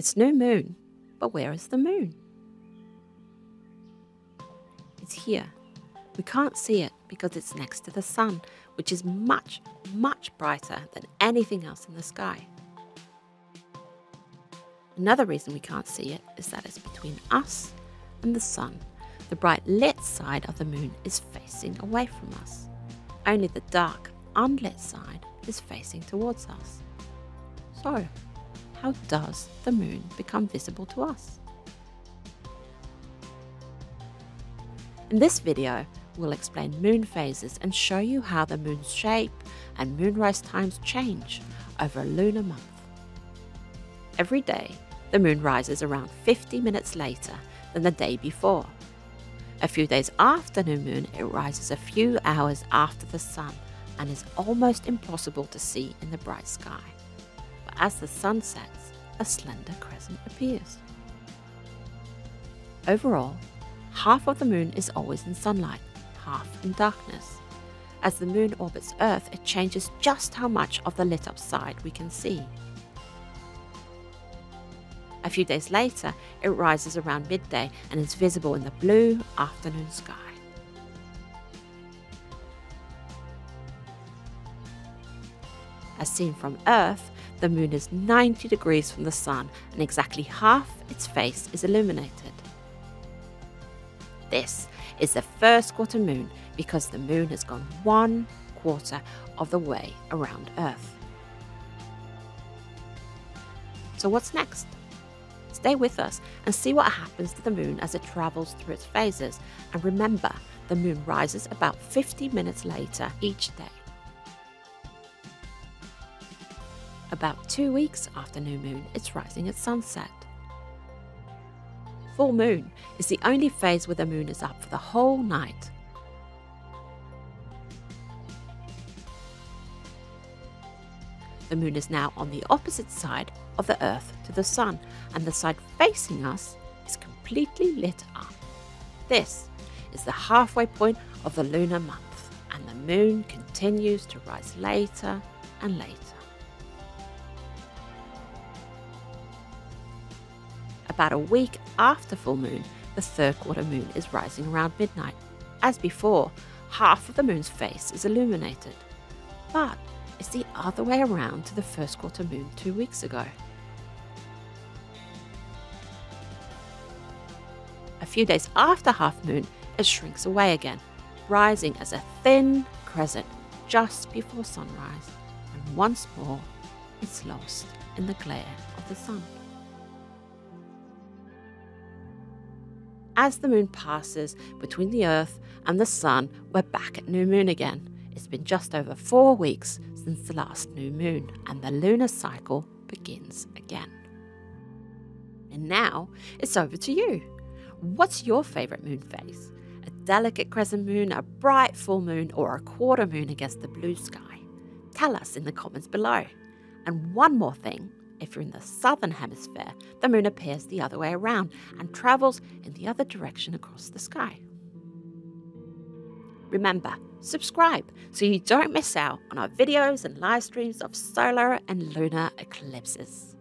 It's new moon, but where is the moon? It's here. We can't see it because it's next to the sun, which is much, much brighter than anything else in the sky. Another reason we can't see it is that it's between us and the sun. The bright lit side of the moon is facing away from us. Only the dark, unlit side is facing towards us. So, how does the moon become visible to us? In this video, we'll explain moon phases and show you how the moon's shape and moonrise times change over a lunar month. Every day, the moon rises around 50 minutes later than the day before. A few days after new moon, it rises a few hours after the sun and is almost impossible to see in the bright sky. As the sun sets, a slender crescent appears. Overall, half of the moon is always in sunlight, half in darkness. As the moon orbits Earth, it changes just how much of the lit up side we can see. A few days later, it rises around midday and is visible in the blue afternoon sky. As seen from Earth, the moon is 90 degrees from the sun and exactly half its face is illuminated. This is the first quarter moon because the moon has gone one quarter of the way around Earth. So, what's next? Stay with us and see what happens to the moon as it travels through its phases. And remember, the moon rises about 50 minutes later each day. About two weeks after new moon, it's rising at sunset. Full moon is the only phase where the moon is up for the whole night. The moon is now on the opposite side of the Earth to the Sun, and the side facing us is completely lit up. This is the halfway point of the lunar month, and the moon continues to rise later and later. About a week after full moon, the third quarter moon is rising around midnight. As before, half of the moon's face is illuminated. But it's the other way around to the first quarter moon two weeks ago. A few days after half moon, it shrinks away again, rising as a thin crescent just before sunrise, and once more it's lost in the glare of the sun. As the moon passes between the Earth and the Sun, we're back at new moon again. It's been just over four weeks since the last new moon, and the lunar cycle begins again. And now it's over to you. What's your favourite moon phase? A delicate crescent moon, a bright full moon, or a quarter moon against the blue sky? Tell us in the comments below. And one more thing if you're in the southern hemisphere, the moon appears the other way around and travels in the other direction across the sky. Remember, subscribe so you don't miss out on our videos and live streams of solar and lunar eclipses.